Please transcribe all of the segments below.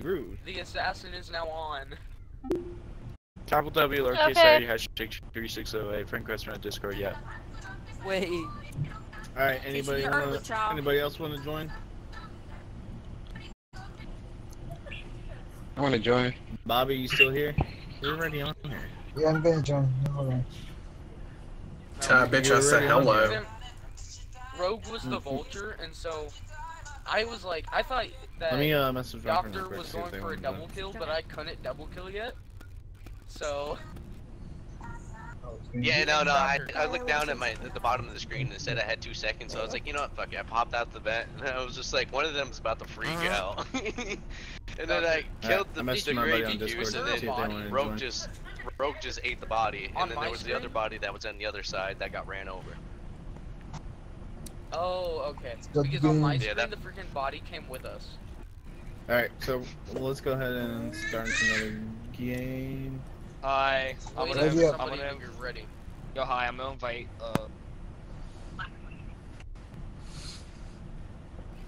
rude. The assassin is now on. Capital W, lowercase Okay. a, hashtag 3608, friend request on Discord, yeah. Wait. Alright, anybody wanna, anybody else wanna join? I want to join. Bobby, you still here? You're already on here. Yeah, I'm gonna join. Hold on. Uh, bitch, I said You're hello. Rogue was the vulture, and so I was like, I thought that Let me uh, message my friend Doctor real quick, was going for a double kill, but I couldn't double kill yet. So it's gonna Yeah, no, no. I, I looked down at my at the bottom of the screen and it said I had two seconds, so I was like, you know what, fuck it. I popped out the vent and I was just like, one of them is about to freak out. and then I killed the, messaged the my buddy on juice, and see if they then wanna Rogue just Rogue just ate the body, On and then there was the other body that was on the other side that got ran over. Oh, okay. The Because on my beans. Yeah, that- the freaking body came with us. Alright, so let's go ahead and start another game. Hi, I'm gonna, Ready for up. I'm gonna, when you're ready. yo, hi, I'm gonna invite, uh,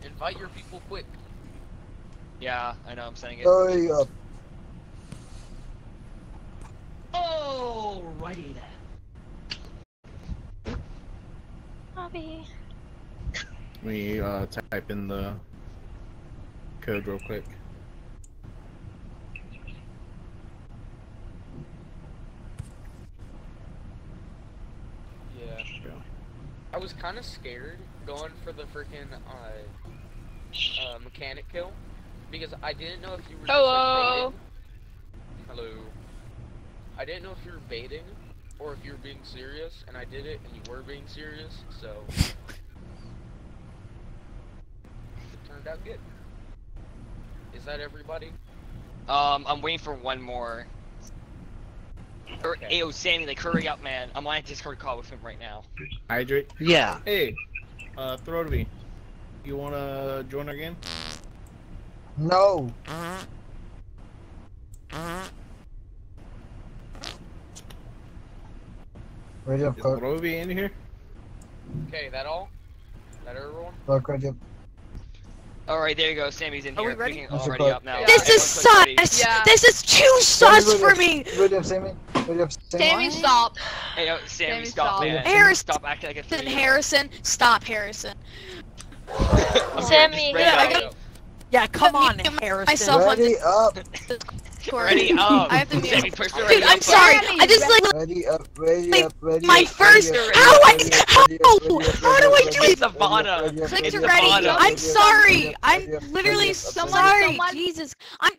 Invite your people quick. yeah, I know, I'm saying it. Hurry up. Alrighty then. Bobby. We uh, type in the code real quick. Yeah. I was kind of scared going for the freaking uh, uh, mechanic kill because I didn't know if you were just, Hello. like, baiting. Hello. I didn't know if you were baiting or if you were being serious, and I did it, and you were being serious, so it out good. Is that everybody? Um, I'm waiting for one more. Or, Okay. Ayo, Sammy, like, hurry up, man. I'm on a Discord call with him right now. Hydrate. Yeah. Hey, uh, Throatvy, you wanna join our game? No. Ready up, Is Clark. Throatvy in here? Okay, that all? That everyone? Clark, ready up. Alright, there you go, Sammy's in Are we here. ready? Freaking Yes, already up now. Yeah, This is click sus! Yeah. This is too sus ready for me! Ready up, Sammy. Ready up, Sammy. Sammy, stop. Hey, yo, Sammy, Sammy, stop, stop. man. Harrison, Stop acting like a three. Harrison, stop, Harrison. Sammy, Yeah, I got- Yeah, come on, Harrison. myself on Ready up. Discord. Ready up. I have to mute. Sammy, Dude, I'm sorry. I just like Ready up. Ready Like, up. Ready my up. first. ready up, How I? How? ready up, ready up, How do I do it? It's the bottom. Click to up, ready. I'm sorry. I'm literally ready up, sorry. Jesus. I'm.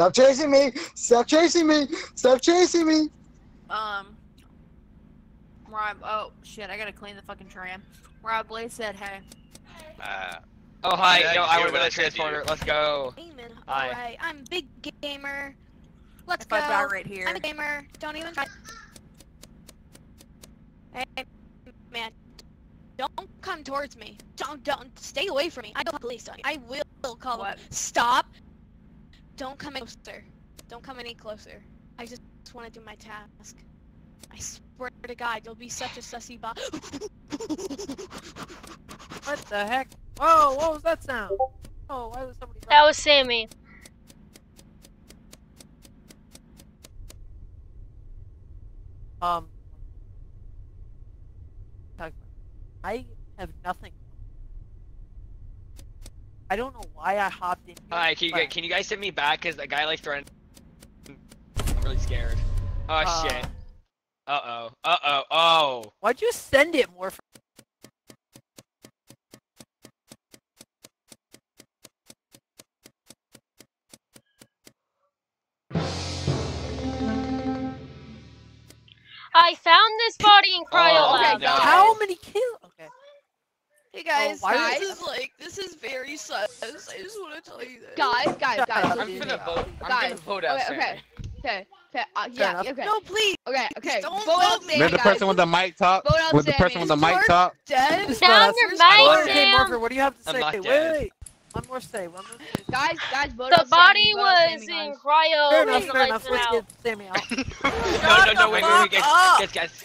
Stop chasing me! Stop chasing me! Stop chasing me! Um, Rob. Oh shit! I gotta clean the fucking tram. Rob Blaze said, "Hey." Uh, Oh, hi. Yeah, Yo, I I hear want to what go I to said to you. transporter. Let's go. Amen. Hi. Alright, I'm big gamer. Let's If go. I right here. I'm a gamer. Don't even try. Hey, man. Don't come towards me. Don't, don't, stay away from me. I will call police on you. I will call them. What? Stop. Don't come any closer. Don't come any closer. I just want to do my task. I swear to God, you'll be such a sussy bot. What the heck? Whoa, what was that sound? Oh, why was somebody? That was Sammy. Um, I have nothing. I don't know why I hopped in. All right, can you, but... can you guys send me back? Cause the guy like threatened. I'm really scared. Oh uh, shit. Uh oh. Uh oh. Oh. Why'd you send it more? For... I found this body in cryo oh, lab. How many kills? Okay. Hey guys, why guys, this is like this is very sus. I just want to tell you this. Guys, guys, guys. I'm gonna me. vote. I'm Guys, gonna vote out okay, okay. Okay, okay, uh, yeah, okay. No, please. Okay, okay. Don't Vote out vote Sammy, There's the person with the mic top. Vote out With the person with the mic top. Dead. Just Down your mic, vote. Okay, Sam. Morpher, what do you have to say? not Wait, wait. One more say. One more say. Guys, guys, vote The out body Sammy. Was Sammy, in cryo. Fair enough. with the Fair enough. Let's get Sammy out. No, no, no, wait, wait, wait, guys, guys, guys.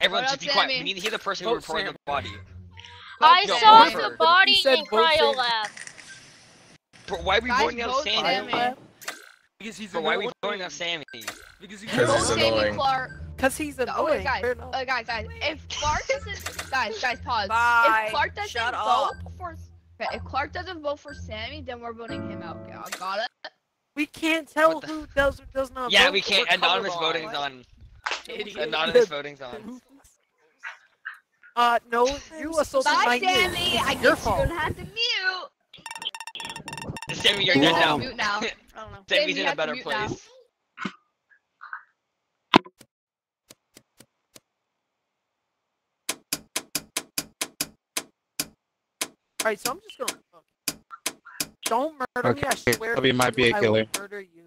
Everyone, just be quiet. Sammy. We need to hear the person who reported the body. I Yo, saw Morpher. the body in vote cryo lab. Bro, why are we voting out Sammy? Sammy. Because he's Bro, why are we voting out Sammy? Because Vote he's Sammy annoying. Clark. Cause he's Oh, wait, guys, uh, guys, guys. If Clark doesn't, guys, guys, pause. Bye. If Clark doesn't Shut vote up. for, okay, if Clark doesn't vote for Sammy, then we're voting him out. Yeah, got it. We can't tell the- who does or does not Yeah, vote. we can't. Anonymous voting's on. Idiot. Anonymous voting's on. Uh, no, you assaulted Bye, my Sammy. news. I It's guess your you're fault. gonna have to mute. Sammy, you're You're dead now. mute now. I don't know. Sammy's Sammy, in a better mute now. place. Alright, so I'm just gonna. Don't murder me, I swear. Toby might be a I killer. will murder you.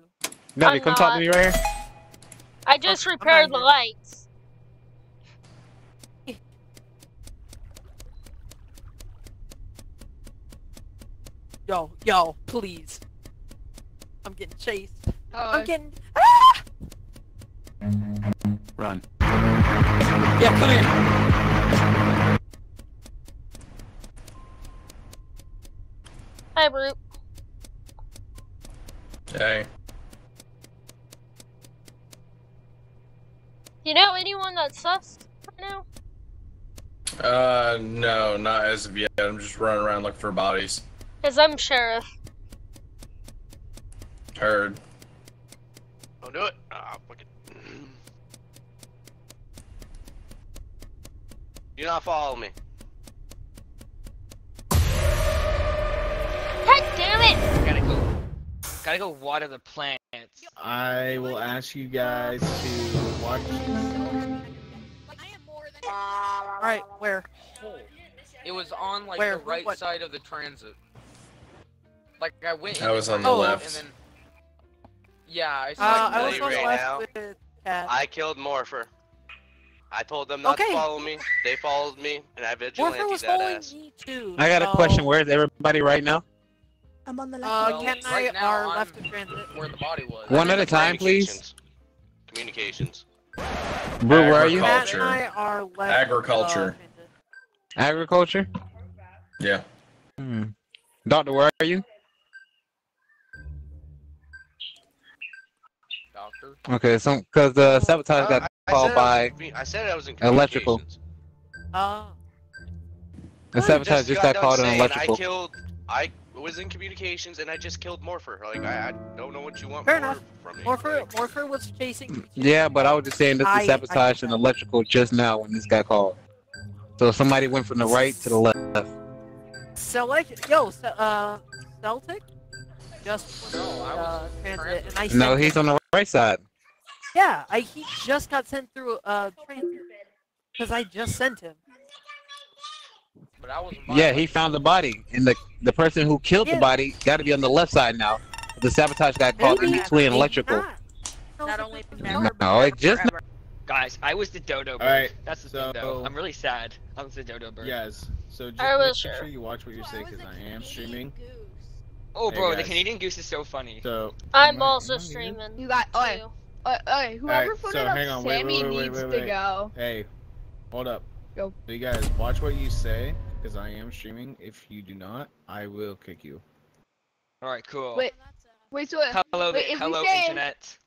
Nelly, I'm come talk to me right here. I just I'm repaired the lights. Yo, yo, please. I'm getting chased. Oh, I'm getting. Ah! Run. Yeah, come here. Hi, Brute. Hey. You know anyone that's sus right now? Uh, no, not as of yet. I'm just running around looking for bodies. Cause I'm sheriff. Heard. Don't do it. Ah, fuck it. Do not follow me. Heck damn it! Gotta go. Gotta go water the plants. I will ask you guys to watch. Alright, where? It was on like Where? the right What? side of the transit. Like I went. I was on the left. Then, yeah, I. Uh, I was on the right left now, with I killed Morpher. I told them not Okay. to follow me. They followed me, and I Morpher vigilante was that following ass. me too. I got a question. Where's everybody right now? I'm on the left. Uh, Well, Cat and I right now, are I'm- left of transit. where the body was. One at a time, please. Communications. Bro, where are you? Cat and Agriculture. I are left. Agriculture. Of, uh. Agriculture. Yeah. Hmm. Doctor, where are you? Okay, so because the sabotage Uh, got I- I called I by was I said I was in electrical. communications. Oh. the sabotage just got done called in saying electrical. I killed. I was in communications, and I just killed Morpher. Like I, I don't know what you want Fair more enough. from me. Morpher, Like, Morpher was chasing. Yeah, but I was just saying this I- is sabotage and electrical just now when this got called. So somebody went from the right to the left. Select, yo, Ce- uh, Celtic. Just No, I uh, was transit, transit. and I No, he's on the right side. Yeah, I he just got sent through uh transit because I just sent him. But I wasn't. Yeah, he found the body, and the the person who killed Yeah. the body got to be on the left side now. The sabotage got caught in Maybe, between electrical. not. Not only No, never, but it just forever. Guys, I was the dodo bird. Alright, That's the so- thing, though. I'm really sad. I was the dodo bird. Yes. So just I will make share. sure you watch what you say because I am streaming. Goose. Oh, Hey, bro, the. Canadian goose is so funny. So I'm I- also am I muted? streaming. You got. Okay, too. okay, okay. Whoever Alright, put so it up, hang on, Sammy wait, wait, wait, needs wait, to wait. go. hey, hold up. Go. So you guys watch what you say because I am streaming. If you do not, I will kick you. Alright, cool. Wait, wait. So, Hello, wait, if we hello, say- internet.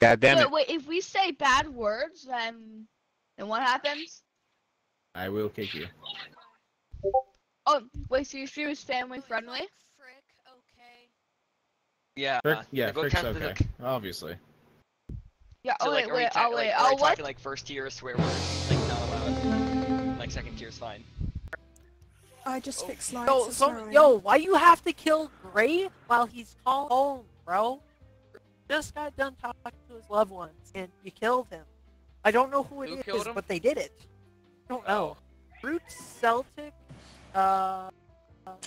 God damn wait, it. wait. If we say bad words, then then what happens? I will kick you. Oh, wait. So your stream is family friendly? Frick, okay. Yeah. Frick, yeah, it Frick's count as a- okay. Obviously. Yeah. So oh like, wait, are we wait. ta- Oh wait. like, are Oh we what? talking like first tier swear words? Like not allowed. Like second tier is fine. I just fixed lights. Yo, so so, yo, why you have to kill Gray while he's calling home, bro? Just got done talking to his loved ones, and you killed him. I don't know who it Who is, him? but they did it. I don't know. Brute Celtic, uh,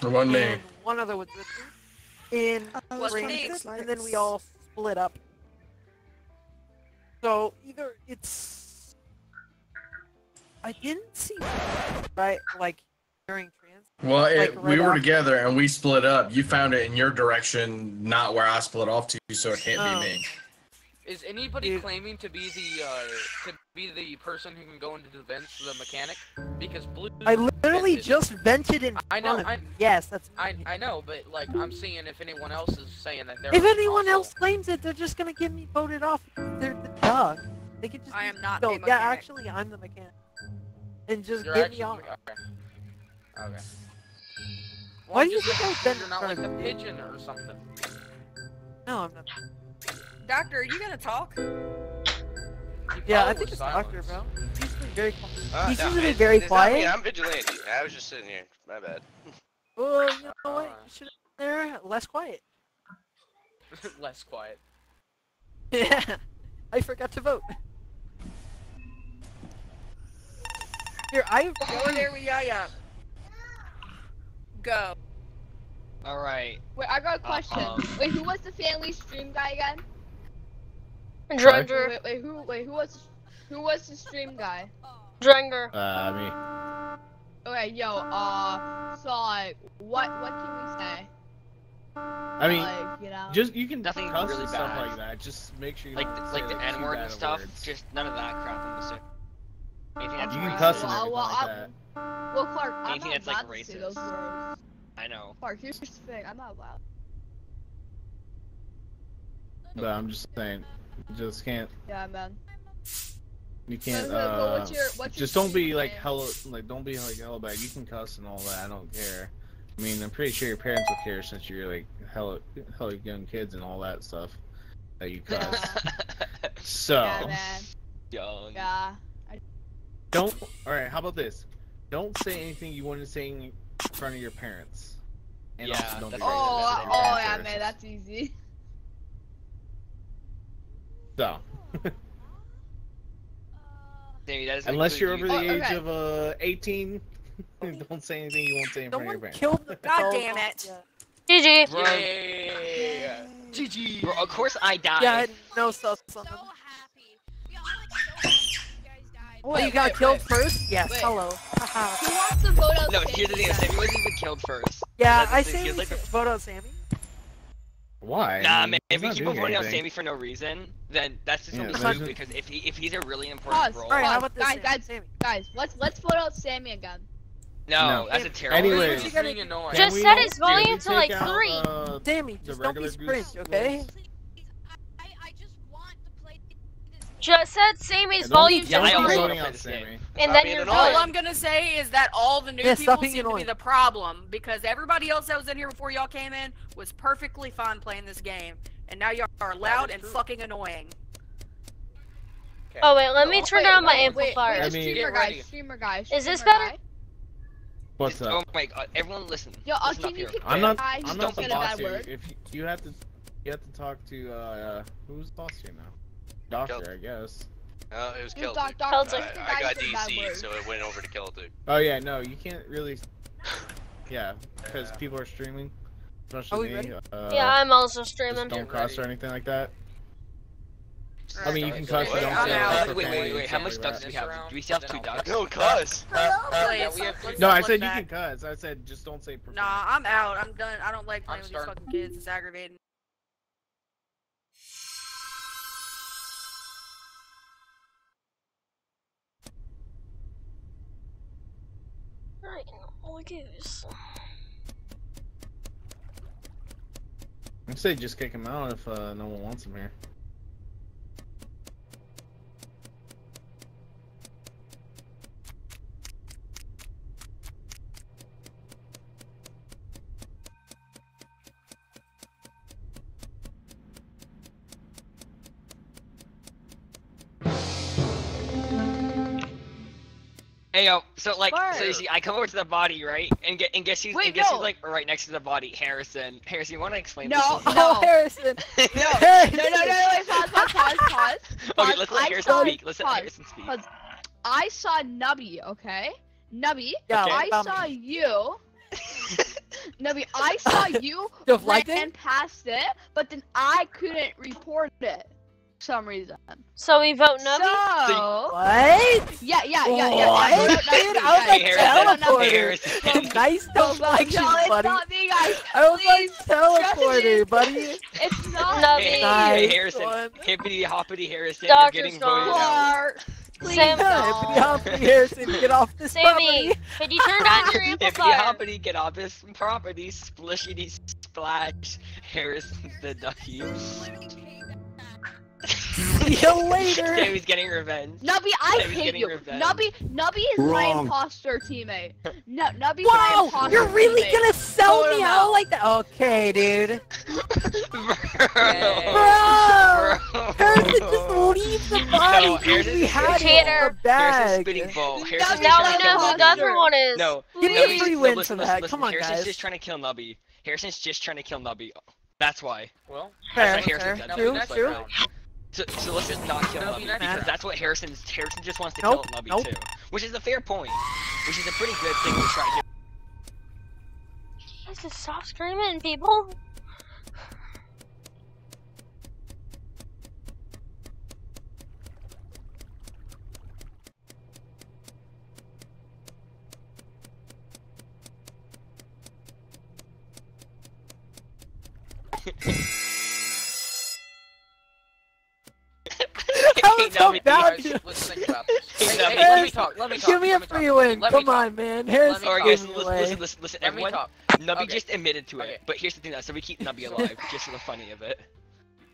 One name. one other was with me in I What's was the trying to name? and then we all split up. So either it's I didn't see right like during trans. Well, it, Like, we right were together and we split up. You found it in your direction, not where I split off to, so it can't Oh. be me. Is anybody Dude. claiming to be the uh, to be the person who can go into the vents, for the mechanic? Because blue. I literally vented. just vented in I know, front of I- me. Yes, that's I me. I know, but like I'm seeing if anyone else is saying that they're. If anyone also- else claims it, they're just gonna get me voted off. They're the dog. They could just. I am not No, yeah, mechanic. actually, I'm the mechanic. And just You're get actually me on. okay. Okay. Why I'm do you think I've asking been You're not like front a pigeon or something. No, I'm not. Doctor, are you gonna talk? Yeah, I think it's a doctor, silenced. bro. He's usually very quiet. Uh, He's no, usually it- very it's not me. I'm vigilante. I was just sitting here. My bad. Well, you know what? Uh. You should there less quiet. Less quiet. Yeah, I forgot to vote. Here, I Go there we yeah yeah. Go. All right. Wait, I got a question. um, wait, who was the family stream guy again? Drenger. Wait, wait, who? Wait, who was? Who was the stream guy? Drenger. Uh, me. Okay, yo, uh, so like, what, what can we say? I mean, like, you know, just you can Nothing cuss really and stuff bad. like that. Just make sure you Like don't the, say, like the N word and stuff. words. Just none of that crap in the city. Anything that's You can racist. cuss and Well, everything well, like I'm- that. well, Clark, I'm anything not that's, like, allowed to say those racist. words. I know. Clark, here's the thing, I'm not allowed. But I'm just saying, you just can't. Yeah, man. You can't. But, but Uh, what's your- what's your just don't be stream like name? hella. Like, don't be like hella bad. You can cuss and all that. I don't care. I mean, I'm pretty sure your parents will care since you're like hella, hella young kids and all that stuff that you cuss. so Yeah, man. Young. Yeah. don't. All right. How about this? Don't say anything you want to say in front of your parents. And Yeah, also don't be Oh, to your oh yeah, man, that's easy. So, Sammy, unless you're include over you. the Oh, age okay. of uh 18, don't say anything you won't say in front of your someone parents. killed the God damn it. Yeah, GG. Yeah. GG. Bro, of course I died. yeah no stuff. So happy. Yeah, I'm like so happy you guys. Oh, you got wait, killed wait. first? Yes. Wait. Hello. Who wants to vote out No, Sammy here's the thing. then? Sammy wasn't even killed first. yeah, I the thing, say he like should vote out Sammy. Why? Nah, I man. mean, If he's we keep doing voting out anything. Sammy for no reason, then that's just Yeah, what we there's do. a- Because if he if he's a really important Pause. role, All right, how Guys, about this? guys, Sammy? guys. Sammy. Guys, let's let's vote out Sammy again. no, No. that's a terrible. Anyway. It's being annoying. Can Just set his it's can going we into, like, out, three. uh, Sammy, the just don't be regular sprint, goose okay? rules? Please, I, I just want to play this. Just said Sammy's And don't- volume Yeah, I don't also be wanna voting play out this Sammy. game. and Stop then you're. All. I'm gonna say is that all the new Yeah, people stop being seem to be the problem because everybody else that was in here before y'all came in was perfectly fine playing this game, and now y'all are loud and true. fucking annoying. Okay. Oh wait, let me turn down my wait, wait, amplifier. Wait, I the mean- streamer guy, streamer. Is this better? guy. What's Oh my god, everyone listen. Yo, uh, listen can you keep I'm not. I'm not the boss here. If you, you have to, you have to talk to uh, who's the boss here now? Doctor, Killed. I guess. Uh, it was You killed. doc- doc- Celtic. I, I got DC, so it went over to Celtic. Oh yeah, no, you can't really. Yeah, because people are streaming, Are especially we me. ready? Uh, Yeah, I'm also streaming. don't cuss or anything like that. I mean, you can cuss, sorry. but don't say out. stuff Uh, wait, wait, wait. How much ducks do we have? Do we still have two ducks? No, cuss. Play Yeah, it, we have please two- No, I said you can cuss. I said just don't say. profanity. Nah, I'm out. I'm done. I don't like playing with these fucking kids. It's aggravating. Right. I say just kick him out if uh, no one wants him here. Hey yo, so like, so you see, I come over to the body, right? And get and guess who's Wait, and guess no. who's like right next to the body? Harrison. Harrison, you want to explain No. this? Oh, Harrison. No, Harrison. no, no, no, wait, pause, pause, pause, pause. okay, let's let I Harrison Harrison done. speak. Listen to Pause. Harrison speak. Pause. I saw Nubby, okay? Nubby, Yeah, I um, saw me. you. Nubby, I saw you Deflecting? ran past it, but then I couldn't report it for some reason. So we vote Nubby? So, What? yeah, yeah, yeah, yeah. yeah, What? yeah, Dude, yeah, I was like yeah, Harrison, yeah, yeah, teleporter. nice No, no, deflection, no, it's buddy. not me, guys. I was Please, like teleporter, buddy. It's not Nubby. Me. Nice hey, Harrison, one. hippity hoppity Harrison, Doctor's you're getting voted out. Clark, Please Sam- Yeah. Hippity Hoppity Harrison, get off this Sammy, property. could you turn down your Hippity hoppity, get off this property, splishity splash, Harrison the ducky. See you later. Sammy's getting revenge. Nubby, I Sammy's hate you. revenge. Nubby, Nubby is my Wrong. imposter teammate. No, Nubby's my Wow, imposter you're really teammate. gonna sell Vote me out out. like that? Okay, dude. Bro. Bro! Bro. Harrison, just leave the body. No, dude. We had it in Cheater. the Harrison's bag. spitting ball. Now Now we know who the Nubby. other one is. No, Give me Nubby's- a free no, win listen, for that. listen. Come on, Harrison's guys. just trying to kill Nubby. Harrison's just trying to kill Nubby. That's why. Well, Fair, That's fair. Harrison said. True, next true. Oh, round. So, so let's just not kill Nubby Nubby because round. that's what Harrison's. Harrison just wants to Nope, kill Nubby nope. too, which is a fair point. Which is a pretty good thing to try to Jesus, stop screaming, people. That was so Nubby, bad, Guys, let's think about this. Hey, hey, let let me me- talk. Let me talk. Give me a let talk. free win. Let Come talk. on, man. Harrison me Alright, guys, listen, listen, listen, listen. Let Everyone. Nubby Okay. just admitted to it. Okay. But here's the thing, though. So we keep Nubby alive, just for the funny of it.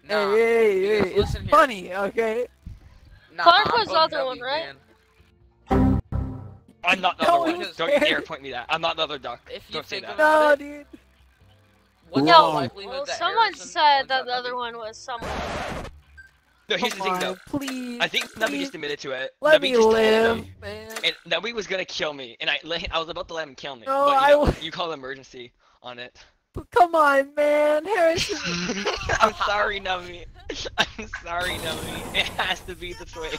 Nah, hey, hey, hey, because it's listen here. funny, okay? Nah, Clark was the other one, right? man. I'm not the No, other one. Don't you dare point me that. I'm not the other duck. If you Don't say that. No, it, dude. what's No. the likelihood Well, that someone Harrison said that the other one was someone. No, here's Come the thing, though. please. I think Nubby please. just admitted to it. Let Nubby me just live, him, man. And Nubby was gonna kill me, and I let him, I was about to let him kill me. No, but you, I know, w- you called emergency on it. Come on, man. Harrison. I'm sorry, Nubby. I'm sorry, Nubby. It has to be this way.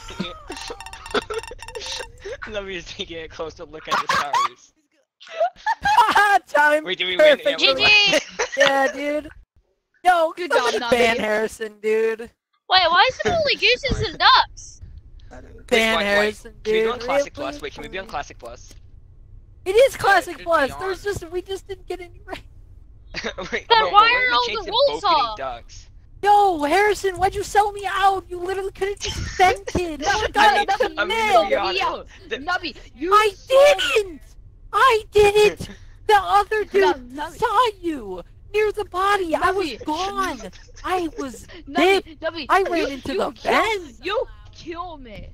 Nubby is taking a closer look at the stars. Time. Wait, do we win? Perfect. Yeah, we're GG. Yeah, dude. Yo, Good job, Nubby. ban Harrison, dude. Wait, why is it only gooses and ducks? Wait, Ban wait, wait. Harrison, Can we dude. be on Classic Really? Plus? Wait, can we be on Classic Plus? It is Classic should be Plus. There's just we just didn't get any right. Wait, Then no, but why are if we all the to rules off? ducks? Yo, Harrison, why'd you sell me out? You literally could have just sent it. No, I got Nubby, it I'm to gonna no, be mail. Nubby, The- Nubby, you I didn't. I didn't! The other dude No, saw you near the body. I was gone. I was dead. Nubby, Nubby, I you- ran into you the kill- vent. You kill me.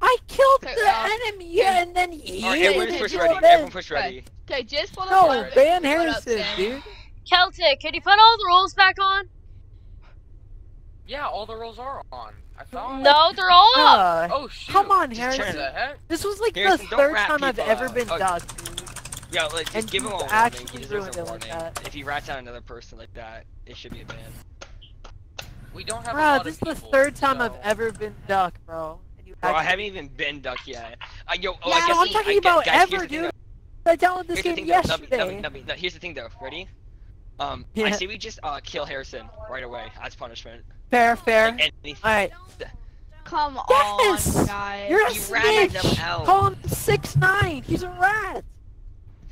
I killed Okay, the uh, enemy, and then he Alright, hit everyone's push You ready. know that? Everyone push ready. Okay, just for the No, fun of it, up, Harrison, dude. Celtic, can you put all the rules back on? Yeah, all the rolls are on. I thought. No, they're all up. Uh, Oh shoot. come on, Just Harrison. turn What the heck? This was like Harrison, the third time I've ever out. been Oh. ducked. Dude. Yeah, like, just And give him a you warning. actually He deserves a it like that. If he rats out another person like that, it should be a ban. We don't have a Bro, this is the third time I've ever been ducked, bro. And you Bro, I haven't even been ducked yet. Uh, yo, oh, Yeah, I guess I'm he- talking I about guys, ever, the thing, dude. though. I downloaded this game thing, though. Nubby, yesterday. Nubby, Nubby, here's the thing, though. Ready? Um, I Yeah. say we just uh kill Harrison right away as punishment. Fair, fair. Like. Alright. Come Yes! on, guys. You're a You snitch! out. Call him 6 9 He's a rat!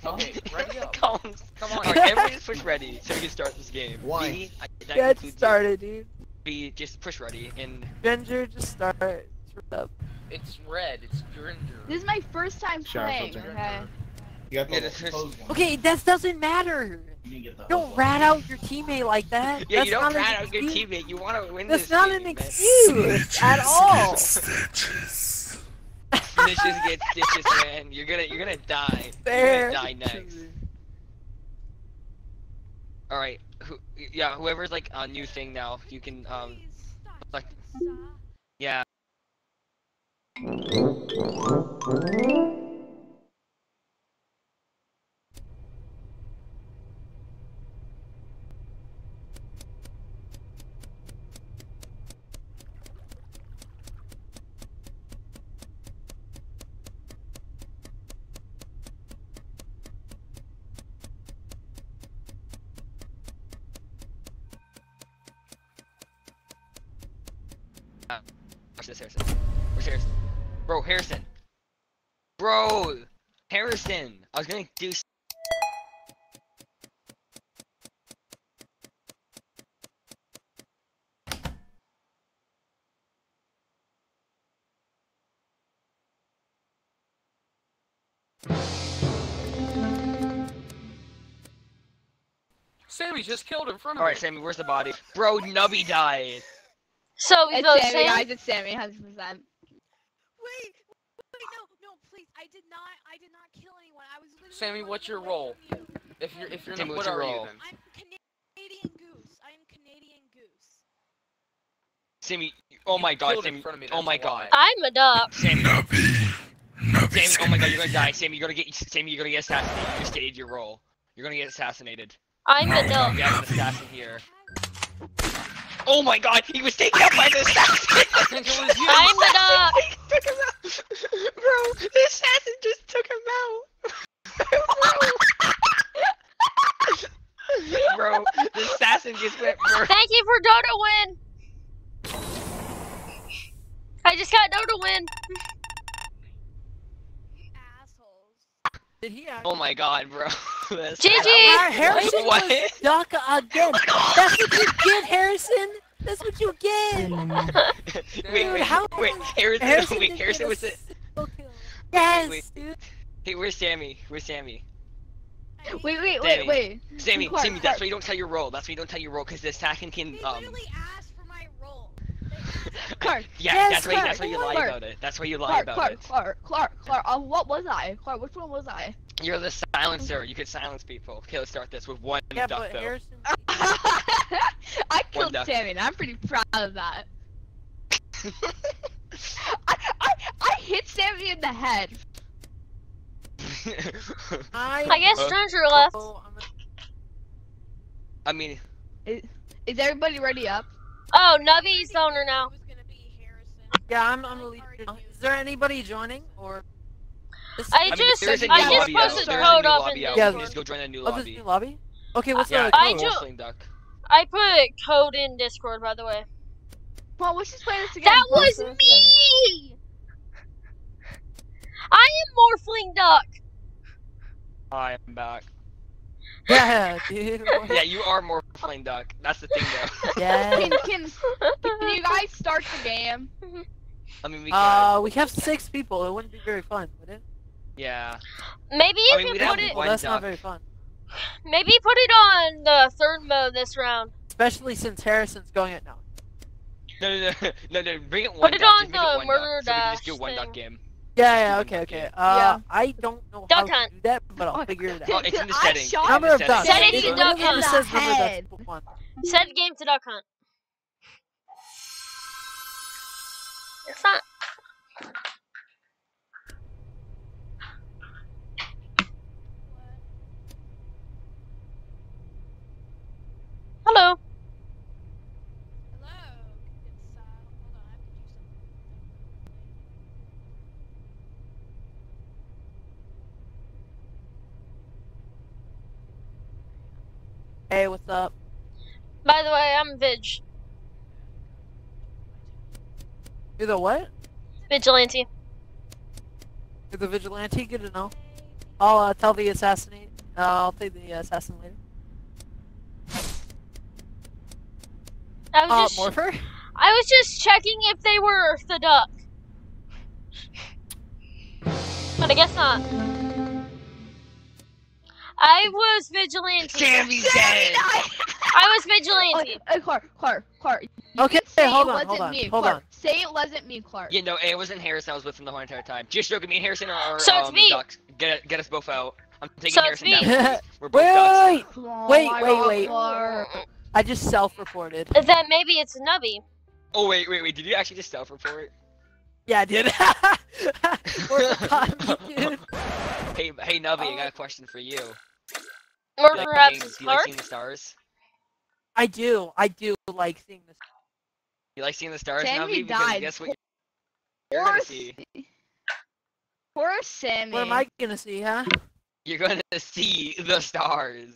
Okay, ready up. Come on. Come on. Alright, everyone push ready so we can start this game. Why? B, I, that Get includes you. started, dude. B, just push ready and Ginger, just start. Shut up. It's red. It's Grinder. This is my first time Sure, playing, filter. okay? You got Yeah, the this is- hose one. Okay, that doesn't matter. You didn't get the Don't hose one. rat out your teammate like that. yeah, That's you don't not rat an out your excuse. teammate. You want to win That's this not game, an excuse at all. Snitches. Get stitches, man. You're gonna you're gonna die. Fair. You're gonna die next. All right. Who, yeah, whoever's like a new thing now, you can um like yeah. Uh, watch this, Harrison. Where's Harrison? Bro, Harrison. Bro, Harrison. I was gonna do. Sammy just killed in front of All right, me. Sammy, where's the body? Bro, Nubby died. So we It's vote Sammy, Sam. guys. It's Sammy, 100%. Wait, wait, no, no, please. I did not. I did not kill anyone. I was. Sammy, what's your role? you. If you're if you're Sammy, not, what's what your are role? you then? I'm Canadian Goose. I am Canadian Goose. Sammy, oh my god, killed in Sammy. front of me, Oh my god. lie. I'm a duck. Sammy. Sammy, oh my god, you're gonna die. Sammy, you're gonna get Sammy, you're gonna get assassinated. You stated your role. You're gonna get assassinated. I'm Oh a my duck. god, we have an assassin here. Oh my god, he was taken out by the assassin! I think it was you. I'm a duck. took him out! Bro, the assassin just took him out! Bro, the assassin just went bro. Thank you for Dodo win. I just got Dodo win. Did he Oh my god, bro. GG. Harrison What? was duck again. That's what you get, Harrison. That's what you get. wait, Dude, wait, how wait, Harrison, Harrison wait, Harrison did was it? Yes, Wait. dude. Hey, where's Sammy? Where's Sammy? Wait, wait, Sammy. wait, wait. Sammy, Sammy, that's why you don't tell your role. That's why you don't tell your role, because the assassin can, They um... literally asked for my role. Clark. Yeah, Yes, that's why, Clark, that's why you lie Clark. about it. That's why you lie Clark, about Clark, it. Clark, Clark, Clark. Uh, what was I? Clark, which one was I? You're the silencer. You can silence people. Okay, let's start this with one Yeah, duck, but though. Harrison. I killed duck. Sammy, and I'm pretty proud of that. I, I, I hit Sammy in the head. I, I guess Uh, Stranger left. Oh, I'm gonna- mean, Is everybody ready up? Oh, Nubby's the owner now. It was gonna be Harrison. Yeah, I'm, I'm the leader. Is there anybody joining or? This- I I mean, just- there's a new I just posted There's code up in out. Yeah, You can just go join a new Oh, this lobby. new lobby. Okay, what's Yeah, the I code? do- Wrestling duck. I put code in Discord, by the way. Come on, let's just play this again. That was play this again. me! I am Morphling Duck! I am back. Yeah, dude. Yeah, you are more flame duck. That's the thing, though. Yeah. Can, can, can you guys start the game? I mean, we could. Uh, we have six people. It wouldn't be very fun, would it? yeah. Maybe you I mean, can put it. Well, that's duck. not very fun. Maybe put it on the third mode this round. Especially since Harrison's going it now. No, no, no, no, no. Bring it one it duck. on just make the it one murder duck, so we can just do dash one duck game. Yeah, yeah, okay, okay. Uh, Yeah. I don't know Duck how hunt. to do that, but I'll Oh, figure it Oh, out. it's in the settings. shot Number of ducks. Set it to duck literally hunt. says number of ducks. One. Set game to Duck Hunt. It's not. Hello. Hello. It's uh. Hold on. I have to do something. Hey, what's up? By the way, I'm Vig. You're the what? Vigilante. You're the vigilante. Good to know. I'll uh, tell the assassinate. Uh, I'll take the assassin later. I was Uh, just. Morpher? I was just checking if they were the duck. But I guess not. I was vigilante. Sammy's dead. I was vigilante. Oh, Clark, Clark, Clark. you Okay, can say hold it on, wasn't hold on, me, hold Clark. on. Say it wasn't me, Clark. Yeah, no, it wasn't Harrison. I was with him the whole entire time. Just joking. Me and Harrison are, So it's um, me. ducks. Get get us both out. I'm taking So it's Harrison me. down. We're both Wait, ducks. wait, Wait, my wait, God, wait. Clark. I just self-reported. Then maybe it's Nubby. Oh wait, wait, wait. Did you actually just self-report? Yeah, I did. Morpher caught me, dude. Hey, hey, Nubby, I got a question for you. Or You like perhaps seeing- do you like seeing the stars? I do. I do like seeing this. You like seeing the stars, Sammy Nubby? Because died. guess what? You're gonna see. poor Sammy. What am I gonna see, huh? You're gonna see the stars.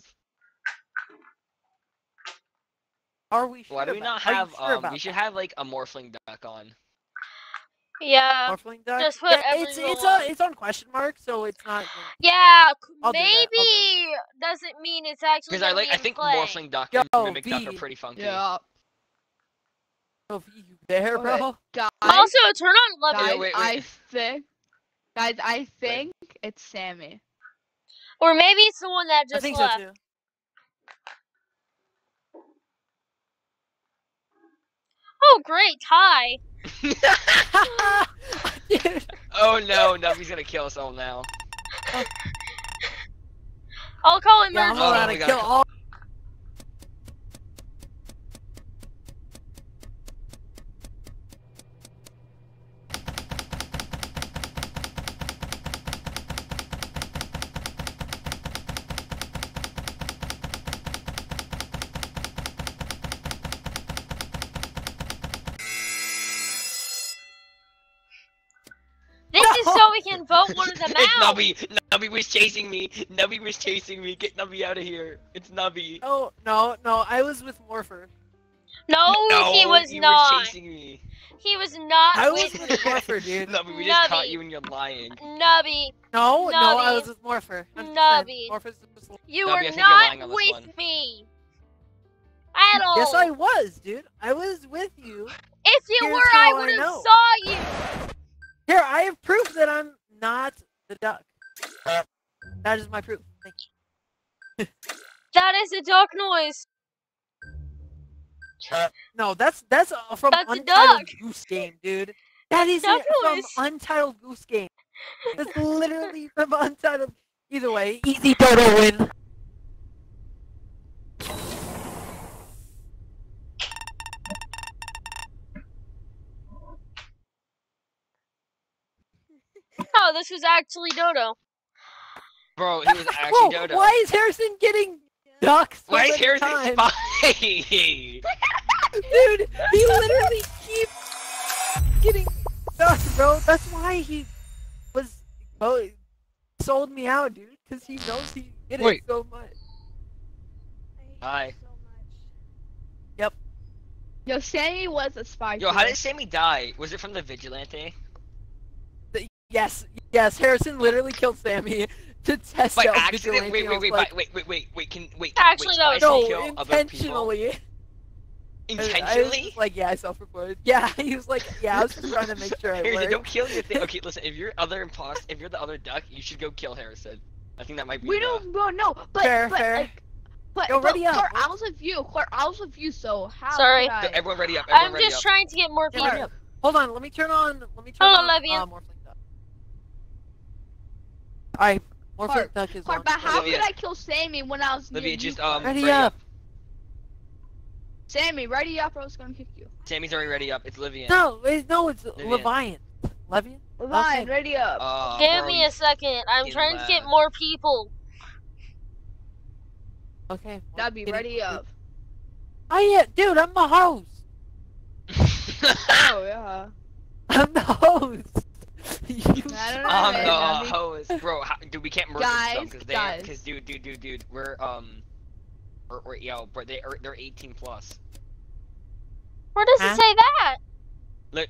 Are we sure Why do we about- not have sure um? We should have like a morphling duck on. Yeah. Morphling duck? Just put yeah, it's it's on. on it's on question mark, so it's not. Yeah, c- I'll do that, I'll do maybe doesn't mean it's actually Because I like I think play. morphling duck Yo, and mimic duck are pretty funky. Yeah. Oh, you there, Okay, bro? Guys, Also, turn on guys, Levin. wait, I think, guys, I think it's Sammy. Or maybe it's the one that I just think left. so too. Oh, great, tie. Dude, Oh no, Nubby's gonna kill us all now. I'll call him yeah, I'm Oh, allowed we to gotta kill all. This is so we can vote one of them it's out. Nubby. Nubby was chasing me. Nubby was chasing me. Get Nubby out of here. It's Nubby. Oh no, no, I was with Morpher. No, no, he was you not. were chasing me. He was not I was with with Morpher, dude. Nubby, we just caught you and you're lying. Nubby. No, no, I was with Morpher. 100%. Nubby. Morpher's just- You Nubby, were think you're lying not on this with one. me. At all. Yes, I was, dude. I was with you. If you Here's were, I I would have know. saw you. Here, I have proof that I'm not the duck. That is my proof. Thank you. That is a duck noise. No, that's that's uh, from That's Untitled. Goose Game, dude. That is Duck from noise. Untitled Goose Game. That's literally from Untitled. Either way, easy Dodo win. This was actually Dodo. Bro, he was Whoa, actually Dodo. why is Harrison getting ducks? Why is Harrison times? spy? Dude, he literally keeps getting ducks, bro. That's why he was well, sold me out, dude. Because he knows he did it so much. Hi. Yep. Yo, Sammy was a spy. Yo, too. how did Sammy die? Was it from the vigilante? The- yes, yes. Harrison literally killed Sammy to test By out accident? Vigilante. Wait, I wait, wait, like, wait, wait, wait, wait, can wait. Actually, wait, that was- No, kill other intentionally. I- I was Intentionally? like, yeah, I self-reported. Yeah, he was like, yeah, I was just trying to make sure Harrison, don't kill your thing. Okay, listen. If you're other impost, if you're the other duck, you should go kill Harrison. I think that might be. We the- don't, bro. No, but Fair, but fair. like, but, Yo, but ready up. Clark, I was with you. Clark, I was with you. So how? Sorry. could I- Go, everyone ready up. Everyone I'm ready just up. trying to get more people. Hold on, let me turn on. Let me turn Hello, on. Levian. Uh, Morphling Duck. Alright, Morphling Clark, Duck is Clark, on. but how Olivia. could I kill Sammy when I was Olivia, you, just Clark? um. Ready ready up. Sammy, ready up, or I was gonna kick you. Sammy's already ready up. It's Livian. No, wait, no, it's Levian. Levian. Levian? Ready up. Uh, Give me a second. I'm fucking trying to get more people. Okay. well, That'd be getting- ready up. Oh yeah, dude, I'm the host. Oh yeah. I'm the host. You- I don't know. I'm the that'd host, bro. How, dude, we can't murder Guys, them because they, because dude, dude, dude, dude, we're um, we're, we're yo, but they are they're 18 plus. Where does Huh? it say that? Look,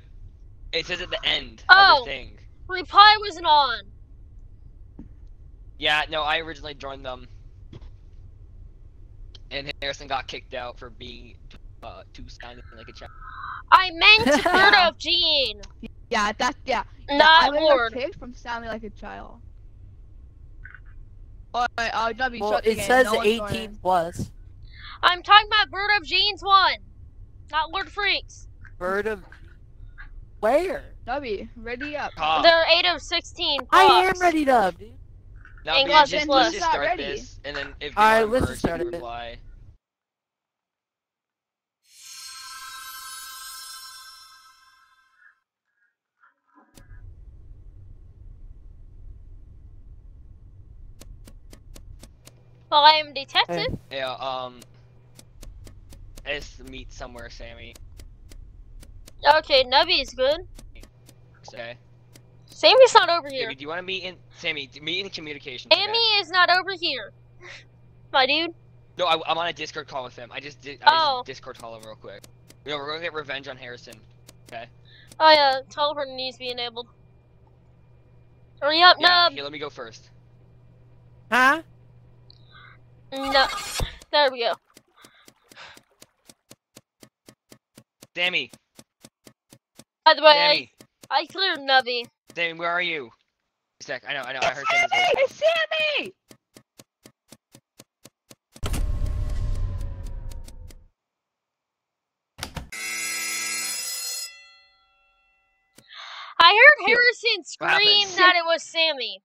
it says at the end Oh. of the thing. Reply wasn't on. Yeah, no, I originally joined them, and Harrison got kicked out for being uh too sounding like a child. I meant Bird of Gene, Yeah, that's yeah. yeah, I not was Lord. kicked from sounding like a child. Alright, uh, W, well, shut the it game. says no 18 plus. I'm talking about Bird of Gene's one, not Lord Freaks. Bird of. Where? W, ready up. Tom, They're eight of sixteen. I am ready to, dude. now English B, is just, plus. let's just start ready. this, and then if Alright, you let's want just to start you it. reply. Well, I am detective. Yeah, um, let's meet somewhere, Sammy. Okay, Nubby is good. Okay. Sammy's not over here. Sammy, do you want to meet in Sammy? d- Meet in communications. okay? Sammy is not over here. My dude. No, I, I'm on a Discord call with him. I just did. I Oh. just Discord call him real quick. You know, we're gonna get revenge on Harrison. Okay. Oh yeah, teleport needs to be enabled. Hurry up, Yeah. Nub! Here, let me go first. Huh? No. There we go. Sammy, By the way, Sammy, I, I cleared Nubby. Sammy, where are you? A sec. I know. I know. I heard Sammy's Sammy! It's Sammy! I heard Harrison scream that it was Sammy.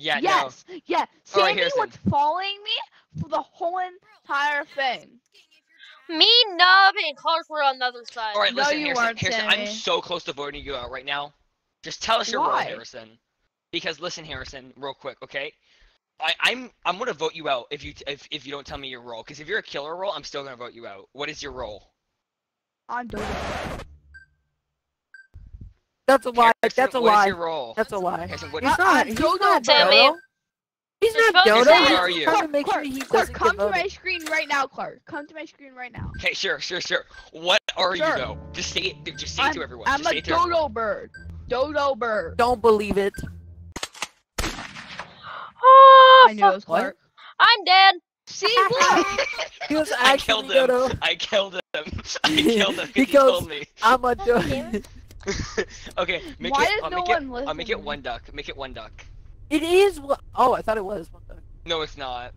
Yeah. yes, yeah. Oh, All right, Sammy Harrison. was following me for the whole entire thing. Me, Nub, and Clark were on the other side. No. All right. No, Listen, you Harrison. weren't, Harrison, I'm so close to voting you out right now. Just tell us your role, Why? Harrison. Because listen, Harrison, real quick, okay? I, I'm I'm gonna vote you out if you if, if you don't tell me your role. Because if you're a killer role, I'm still gonna vote you out. What is your role? I'm doing it. That's a lie. Harrison, That's a lie. your role? That's a lie. Harrison, what He's not. He's Dodo not Sammy. Dodo. He's You're not Dodo. to He's are you? trying to make sure he Clark, come to my screen right now, Clark. Come to my screen right now. Okay, sure, sure, sure. What are Sure. you though? Just say it. Just say it I'm, to everyone. I'm just a it to everyone. dodo bird. Dodo bird. Don't believe it. Oh, I ah, knew it was What? Clark. I'm dead. See, look. He was I killed him. Dodo. I killed him. I killed him. He He, goes- told me. I'm a Dodo. It. okay, make Why it. does I'll no make one it. listen I'll make it one duck. Make it one duck. It is. one- Oh, I thought it was one duck. No, it's not.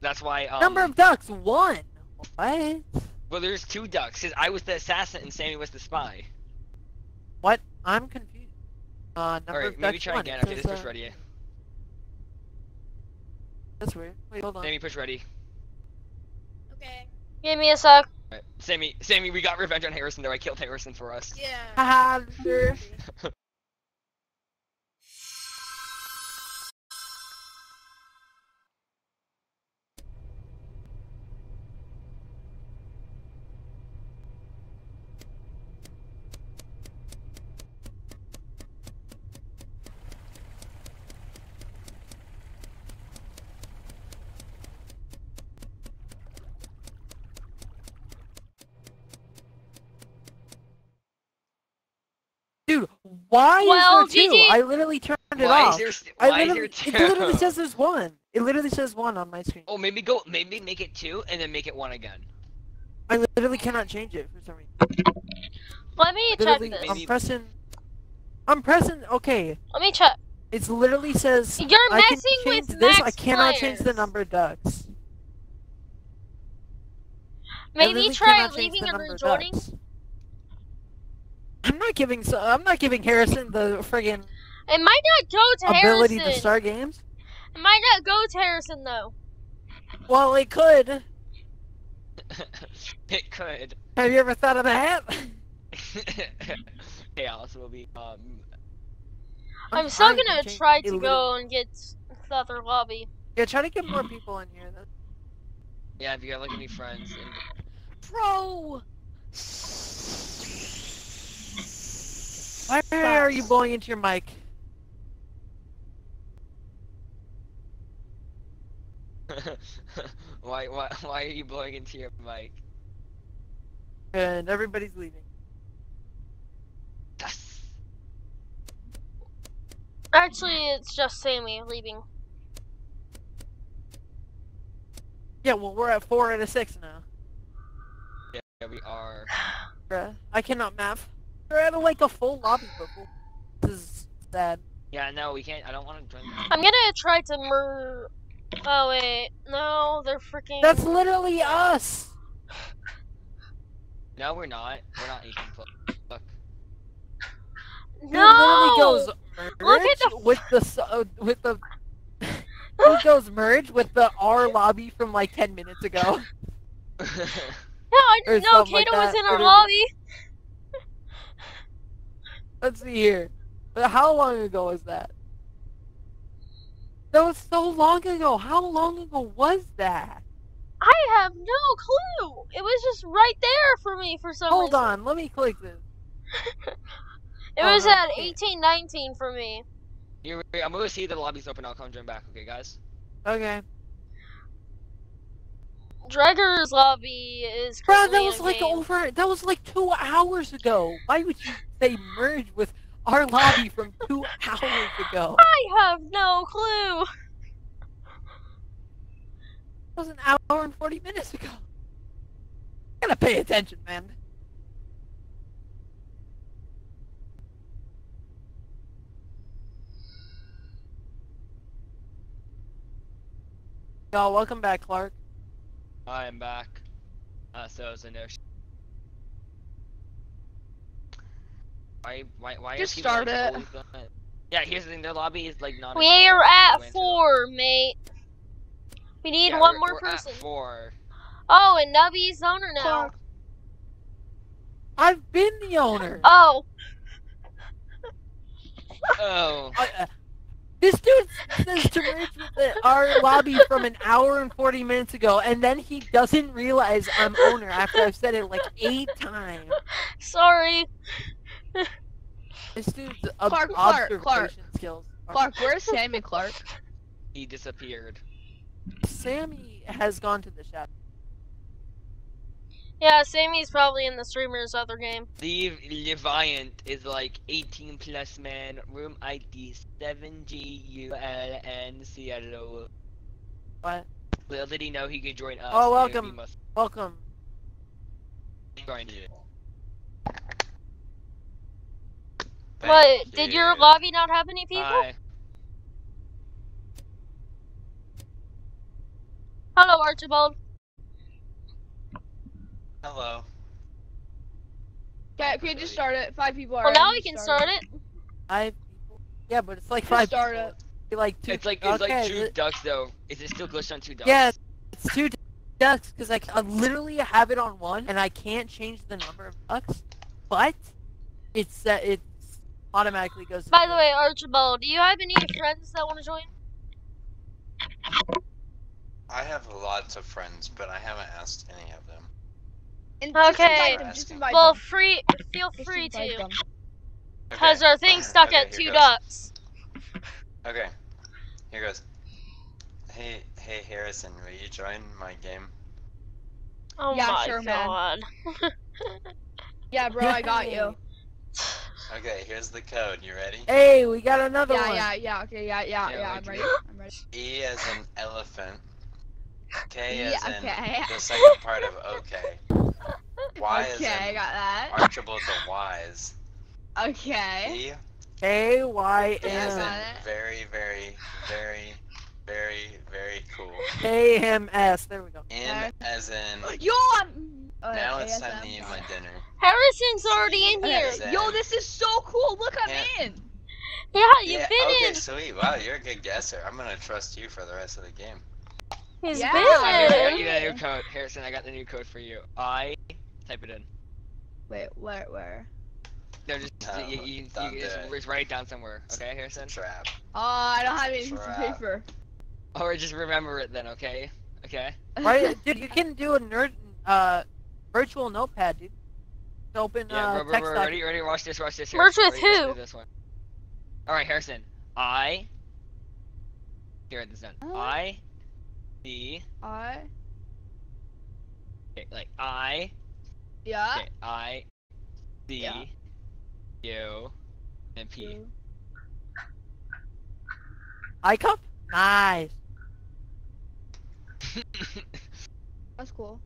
That's why. Um, Number of ducks, one. What? Well, there's two ducks. 'cause I was the assassin and Sammy was the spy. What? I'm confused. Uh, number All right, of maybe ducks, try one. again. Okay, says, let's push uh, ready. That's weird. Wait, hold on. Sammy, push ready. Okay. Give me a sec. Alright, Sammy, Sammy, we got revenge on Harrison though. I killed Harrison for us. Yeah. Haha, sure. Dude, why Well, is there two? GG. I literally turned it Why is off. there? st- I Why is literally, there it literally says there's one. It literally says one on my screen. Oh, maybe go. Maybe make it two and then make it one again. I literally cannot change it for some reason. Let me check this. I'm pressing. I'm pressing. Okay, Let me check. it literally says You're I can messing change with this. max I cannot change the number of ducks. Maybe try leaving the and number rejoining. ducks. I'm not giving. So, I'm not giving Harrison the friggin' It might not go to ability Harrison. to start games. It might not go to Harrison though. Well, it could. it could. Have you ever thought of that? Chaos will be. Um. I'm, still trying to gonna change- try to go and get the other lobby. Yeah, try to get more people in here. That's... Yeah, if you have like any friends. And... Bro. Why are you blowing into your mic? why? Why? Why are you blowing into your mic? And everybody's leaving. Yes. Actually, it's just Sammy leaving. Yeah, well, we're at four out of six now. Yeah, we are. Bruh, I cannot math. We're at like a full lobby before. This is sad. Yeah, no, we can't. I don't want to join. I'm gonna try to mer. Oh wait, no, they're freaking. That's literally us. No, we're not. We're not Asian club. Look. It no. literally goes merge Look at the- with the uh, with the. It goes merge with the R lobby from like ten minutes ago. No, I or didn't know something like Kato was in our literally. lobby. Let's see here. But how long ago was that? That was so long ago. How long ago was that? I have no clue. It was just right there for me for some Hold reason. on, let me click this. It Oh, was no, at eighteen nineteen can't. 18, 19 for me. Here, I'm gonna see the lobby's open. I'll come join back. Okay, guys. Okay. Dragger's lobby is Bro, that was like game. over. That was like two hours ago. Why would you say merge with our lobby from two hours ago? I have no clue. That was an hour and forty minutes ago. Gotta pay attention, man. Yo, welcome back, Clark. I am back. Uh, so it's a no. Why? Why? Why? Just are people, start like, it. gonna- Yeah, here's the thing. Their lobby is like not. We're at four, mate. We need Yeah, one we're- more we're at person. four. Oh, and Nubby's owner now. I've been the owner. Oh, Oh. I- uh, this dude says to merge with the, our lobby from an hour and 40 minutes ago, and then he doesn't realize I'm owner after I've said it like eight times. sorry. This dude's ob- Clark, Clark, observation Clark. skills. are- Clark, where's Sammy Clark? He disappeared. Sammy has gone to the shadow. Yeah, Sammy's probably in the streamer's other game. Steve Leviant is like 18 plus man, room ID 7GULN Seattle. What? Little did he know he could join us. Oh, welcome. must Welcome. join you. What? Did your lobby not have any people? Hi. Hello, Archibald. Hello. Okay, can we just start it? Five people are. Well, now we can start it. Five people. Yeah, but it's like Just five. start people. it. Like two. It's like it's okay, like two th- ducks though. Is it still glitched on two ducks? Yeah, it's two ducks because i literally have it on one, and I can't change the number of ducks, but it's uh, it's automatically goes. By the way, Archibald, do you have any friends that want to join? I have lots of friends, but I haven't asked any of them. And Okay. them, Well, them. free. Feel Just free to. them. Cause our thing's stuck Okay, at two goes. ducks. Okay, here goes. Hey, hey Harrison, will you join my game? Oh Yeah, my sure, man. god. Yeah, bro, I got you. Okay, here's the code. You ready? Hey, we got another Yeah, one. yeah, yeah. Yeah. Okay, yeah, yeah, Yeah, yeah. I'm ready. I'm ready. E as in elephant. K Yeah, as in okay. the second part of okay. Y Okay, as in got that. Archibald the Wise. Okay. E A Y as in very, very, very, very, very cool. A M S. There we go. N as in Yo, I'm. Uh, now it's time to eat my dinner. Harrison's already in here. Okay. Yo, this is so cool. Look, I'm Yeah. in. Yeah, you've yeah, been okay, in. sweet. Wow, you're a good guesser. I'm gonna trust you for the rest of the game. He's Yeah. been I got in. you the new code, Harrison. I got the new code for you. I type it in. Wait, where, where? No, just No, you, you, you, don't you do just, it. just write it down somewhere. Okay, Harrison. Trap. Oh, I don't have any piece of Trap. paper. Or just remember it then. Okay. Okay. Right, dude, you can do a nerd, uh, virtual notepad, dude. Just Open Yeah, uh, bro, bro, text bro, ready, ready, watch this, watch this. Merge with ready, who? This one. All right, Harrison. I. Here, this done. Huh? I. C. I. Okay, like I. Yeah. Okay, I. C. Yeah. U. And P. You. Eye cup. Nice. That's cool.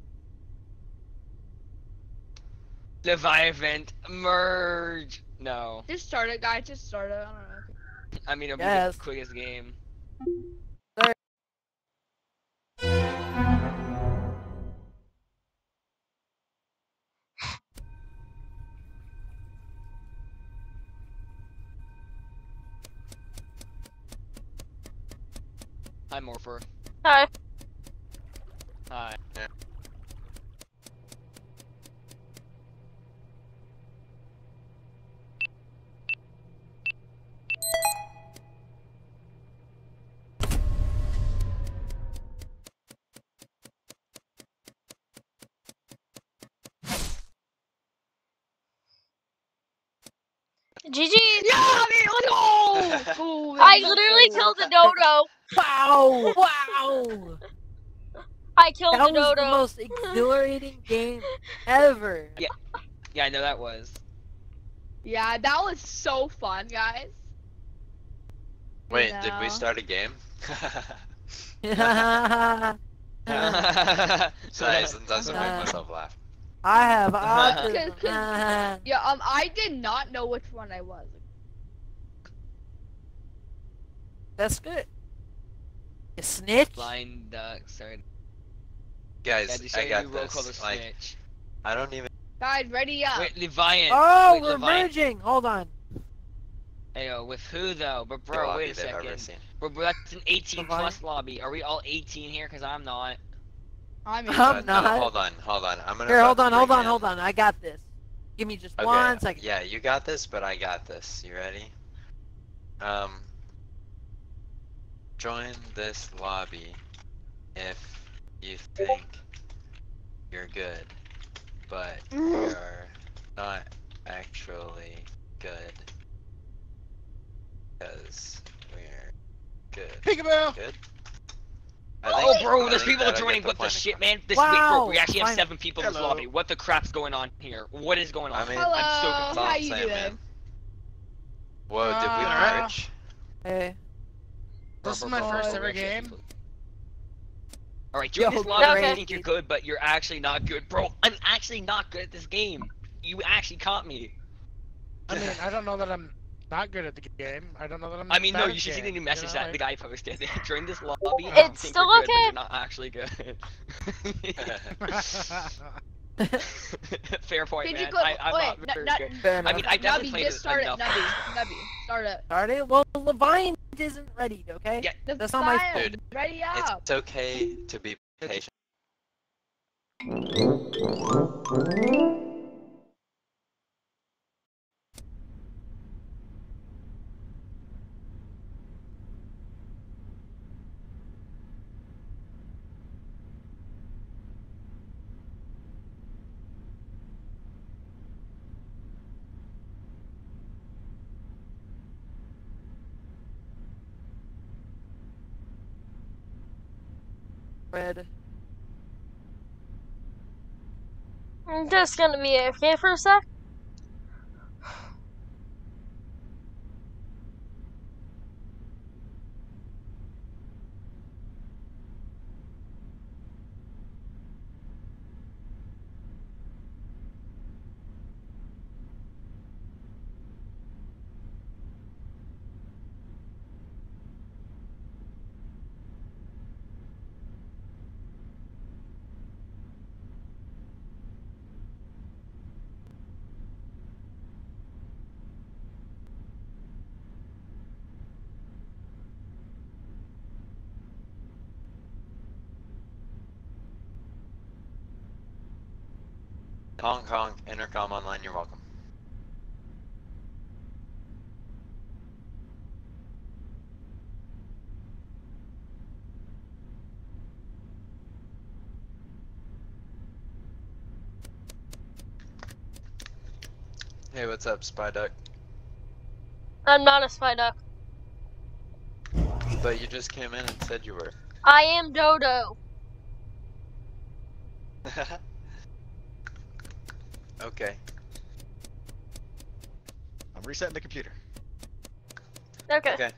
Leviathan merge. No, Just start it, guys. Just start it. I don't know. I mean it'll Yes. be the quickest game. Hi, Morpher. Hi. Hi. GG. Yeah, I mean, let's I literally killed a dodo. Wow! Wow! I I killed That the was dodo. the most exhilarating game ever. Yeah, yeah, I know that was. Yeah, that was so fun, guys. Wait, You did we start a game? I Nice, that doesn't make Uh, myself laugh. Have Cause, autism. 'cause- yeah, um, I did not know which one I was. That's good. You snitch. Blind duck, sorry. Guys, Yeah, I got you roll call this. Like, snitch. I don't even. Guys, ready up. Wait, Leviant. Oh, wait, we're Leviant. merging. Hold on. Hey, yo, with who though? But bro, wait a second. seen. Bro, bro, that's an 18 Leviant? plus lobby. Are we all 18 here? Cause I'm not. I'm I'm Uh, not. No, hold on, hold on. I'm gonna. Here, hold on, hold on, in- hold on. I got this. Give me just Okay, one second. Yeah, you got this, but I got this. You ready? Um, join this lobby if you think you're good, but you're not actually good. Because we're good. Peekaboo! Good? Oh, bro, there's people that'll joining. get the What the shit, man? This wait, bro, we actually have fine. seven people in this Hello. lobby. What the crap's going on here? What is going on? I mean, Hello, I'm so That's all how you saying, doing? man. Whoa, did we Uh, merge? Hey. This is my first ever game. Alright, join Yo, this lobby if okay. you think you're good, but you're actually not good. Bro, I'm actually not good at this game. You actually caught me. I mean, I don't know that I'm not good at the game. I don't know that I'm. I mean, no, you should see the new message know, that like- the guy posted. join this lobby. It's still you're good, but okay. you're not actually good. Fair point, Did man. you go? I, I'm wait, not n- very good. I mean, I definitely Nubby, played just it start it. enough. Nubby, Nubby, start it. Start it? Well, Levine isn't ready, okay? Yeah. That's not my Fine, fault. Dude, Ready up. It's okay to be patient. Red. I'm just gonna be AFK for a sec. Hong Kong, Intercom Online, you're welcome. Hey, what's up, Spy Duck? I'm not a spy duck. But you just came in and said you were. I am Dodo. okay. I'm resetting the computer. Okay. Okay.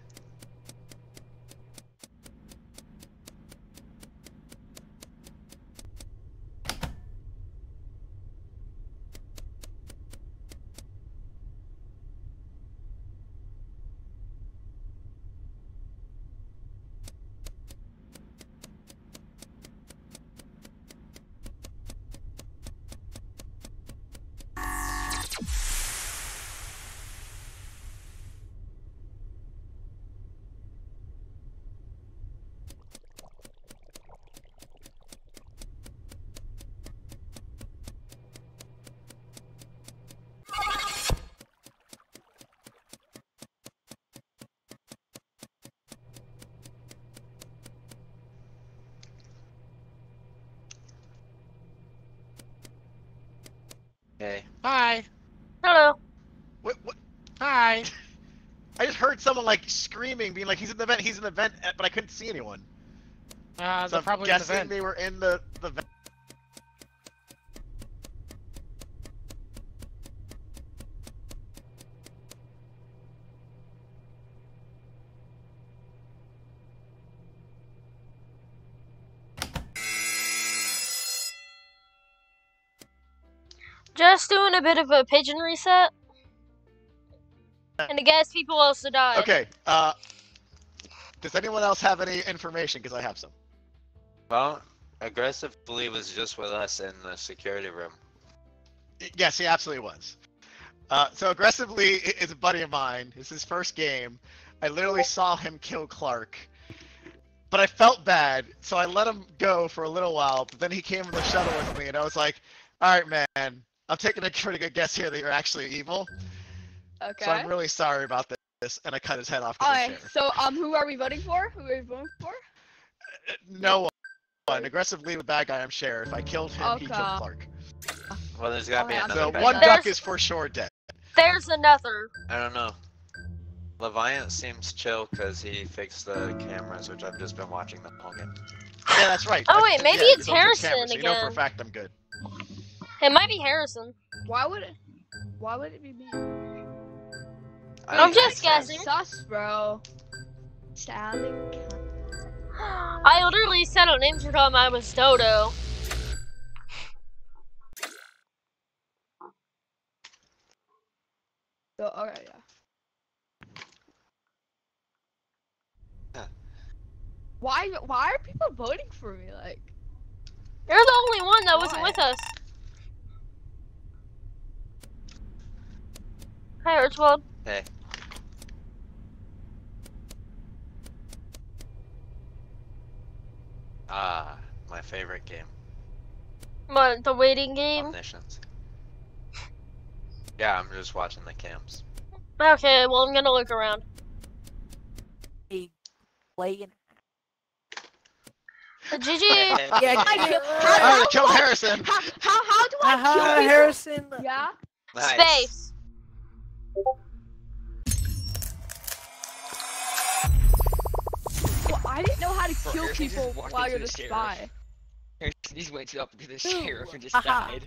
Hey. Hi. Hello. What? What? Hi. I someone like screaming, being like, "He's in the vent! He's in the vent!" eh, But I couldn't see anyone. Uh, so they're I'm probably in the guessing vent. they were in the the vent. Just doing a bit of a pigeon reset. And I guess people also died. Okay. Uh, does anyone else have any information? Because I have some. Well, aggressively was just with us in the security room. Yes, he absolutely was. Uh, so aggressively is a buddy of mine. It's his first game. I literally saw him kill Clark, but I felt bad, so I let him go for a little while. But then he came in the shuttle with me, and I was like, "All right, man, I'm taking a pretty good guess here that you're actually evil. Okay. So I'm really sorry about this." And I cut his head off. Alright, so um, who are we voting for? Who are we voting for? No one. Aggressively the bad guy. I'm sheriff. I killed him. He killed Clark. Well, there's gotta be Okay, I'm another So one guy. duck is for sure dead. There's another. I don't know. Leviant seems chill because he fixed the cameras, which I've just been watching the whole game. Yeah, that's right. Oh, wait, maybe yeah, it's don't fix Harrison cameras, so You know for a fact I'm good. It might be Harrison. Why would it? Why would it be me? I'm just guessing. Sus, bro. Sounding. I literally said on Instagram I was Dodo. So, alright, yeah. Why? Why are people voting for me? Like, You're the only one that wasn't with us. Hi, Archibald. Hey. Ah, my favorite game, What, the waiting game? Omniscience. Yeah, I'm just watching the cams. Okay, well, I'm gonna look around. Playing. GG! Yeah, I kill- Alright, I killed Harrison. how, how, how do I Haha, kill? Harrison. Yeah. Space. I didn't know how to Bro, kill Harrison people while you're the the spy. Harrison just went up to the sheriff and just haha. died.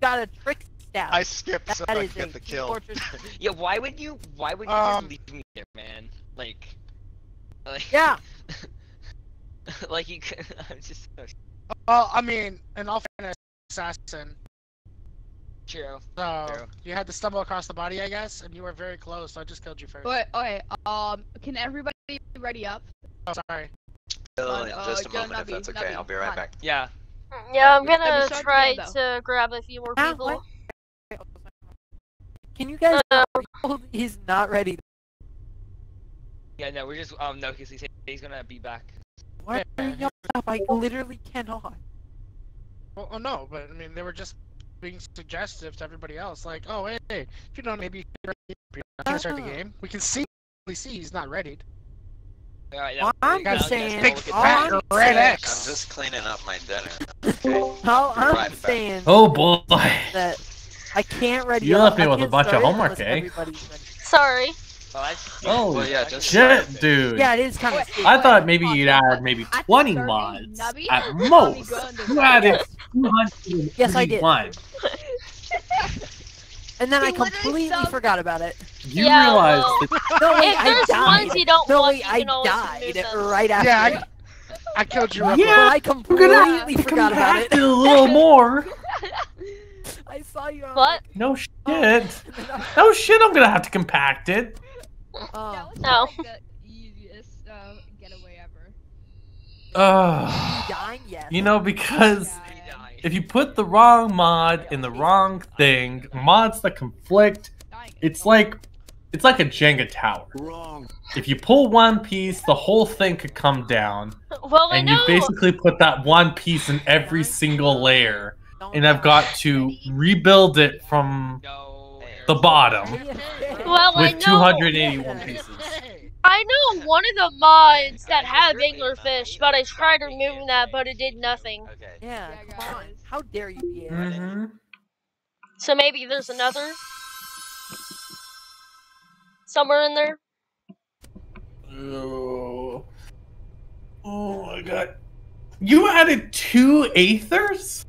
Got a trick stab. I skipped so That I could get the kill. Yeah, why would you? Why would you Um, just leave me there, man? Like, like Yeah. like you could. I'm just so Well, I mean, an all fairness, assassin. true. So True. you had to stumble across the body, I guess, and you were very close, so I just killed you first. Wait, okay. Um, can everybody be ready up? Oh, sorry. Still in uh, just a yo, moment, if that's okay. Nubby, I'll be right back. Yeah. Yeah, I'm gonna try game, to grab a few more Ah, people. what? Can you guys Uh, he's not ready? Yeah, no, we're just um no, because he's he's gonna be back. Why are you up? I literally cannot. Well, oh, no, but I mean, they were just being suggestive to everybody else. Like, oh, hey, if you don't, maybe you can start the Ah. game. We can see, we see he's not readied. Alright, Well, I'm just saying, Big look at all that. I'm red X. I'm just cleaning up my dinner. Okay. All I'm Right back. saying Oh boy. that I can't ready You left me with a bunch of homework, unless eh? Sorry. Well, Oh Well, yeah, just shit, dude. Yeah, it is kind of. I thought maybe you'd add maybe 20 mods Nubby, at most. go into You the- added Yes, I did. And then I He literally completely forgot about it. You Yeah, realize well- that No, wait, If I there's died. ones you don't no, want, wait, you I always died right after. Yeah. I, I killed you. Yeah, quick. I completely gonna have to forgot about compact it. it a little more. I saw you. on What? No shit. No shit, I'm gonna have to compact it. Oh. No. like the easiest uh, getaway ever. Ugh. dying? Yes. You know, because Yeah. if you put the wrong mod in the wrong thing, mods that conflict, it's like it's like a Jenga tower. Wrong. If you pull one piece, the whole thing could come down. Well, I And you basically put that one piece in every single layer. And I've got to rebuild it from the bottom Well, I with know. 281 pieces. I know one of the mods that have anglerfish, but I tried removing that, but it did nothing. Yeah, Yeah, come on. How dare you be a hmm So maybe there's another somewhere in there. Oh. oh my god. You added two Aethers?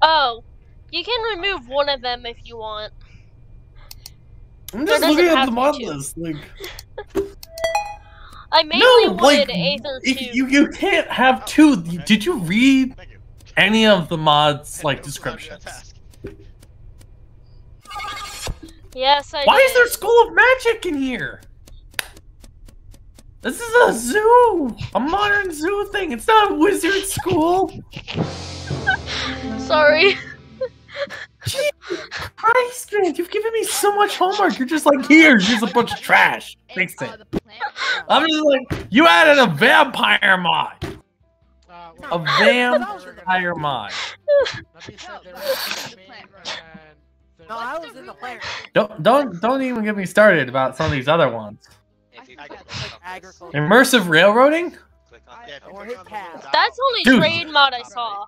Oh, you can remove one of them if you want. I'm just looking at the mod list. Like, I mainly no, wanted like, Aether 2. you you can't have two. Did you read any of the mods like descriptions? Yes, I Why did. is there School of Magic in here? This is a zoo, a modern zoo thing. It's not a wizard school. Sorry. Christ, man, you've given me so much homework. You're just like, here, here's a bunch of trash. Fix it. I'm just like, you added a vampire mod. A vampire mod. No, I was in the player. Don't don't don't even get me started about some of these other ones. Immersive railroading? Or hit tab. That's only Dude. trade mod I saw.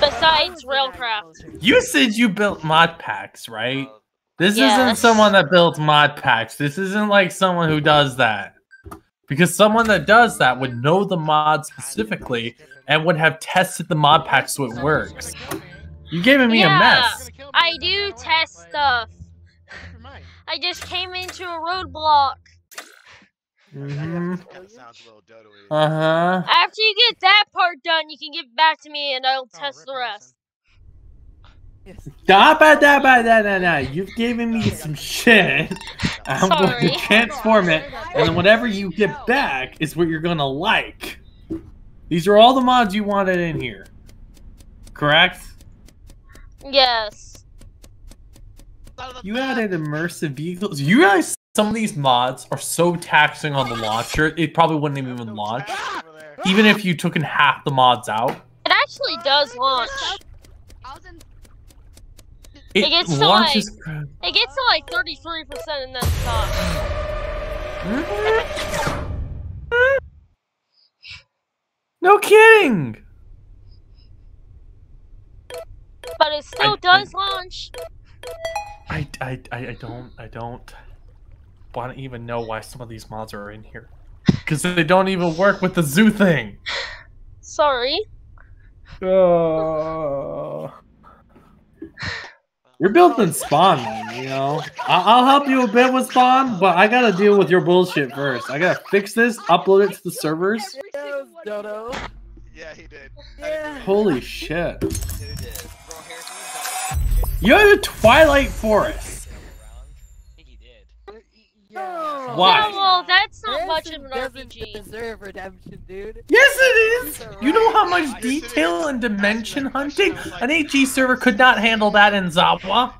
Besides Railcraft. You said you built mod packs, right? This isn't someone that built mod packs. This isn't like someone who does that. Because someone that does that would know the mod specifically and would have tested the mod pack so it works. You giving me yeah, a mess. I do test stuff. I just came into a roadblock. hmm Uh huh. After you get that part done, you can get back to me and I'll test the rest. Da ba da ba da da da. You've given me some shit. I'm going to transform it, and then whatever you get back is what you're gonna like. These are all the mods you wanted in here. Correct? Yes. You added immersive vehicles. You realize some of these mods are so taxing on the launcher, it probably wouldn't even launch. Even if you took in half the mods out. It actually does launch. It, It gets to launches. It gets to like 33% and then stops. No kidding! But it still I- does launch. I, I, I, I don't I don't want to even know why some of these mods are in here. Because they don't even work with the zoo thing. Sorry. Oh. You're building Spawn, man, you know? I- I'll help you a bit with Spawn, but I gotta deal with your bullshit first. I gotta fix this, upload it to the servers. Yeah, he did. Holy shit. You had a Twilight Forest. No. Why? Yeah, well, that's not much of Harrison an RPG. deserve redemption, dude. Yes, it is. You know how much detail and dimension hunting an AG server could not handle that in Zawa.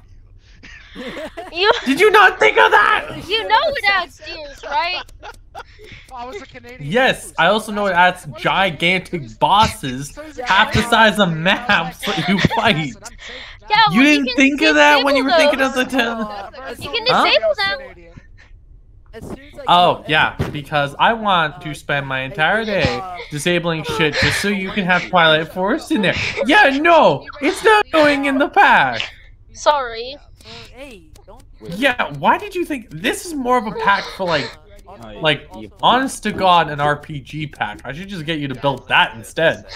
You, Did you not think of that? you know it adds gears, right? I was a Canadian. Yes, I also know it adds gigantic bosses, half the size of maps that you fight. Yeah, well, You didn't can think of that when you were disable thinking of the those. ten. You can Huh? them. As soon as I Oh yeah, because I want to spend my entire day disabling shit just so you can have Twilight Forest in there. Yeah, no, it's not going in the pack. Sorry. Yeah, why did you think this is more of a pack for like, like honest to god, an RPG pack? I should just get you to build that instead,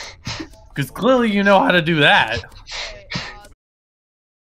because clearly you know how to do that.